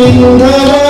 Madhura Parthi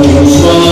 Deus,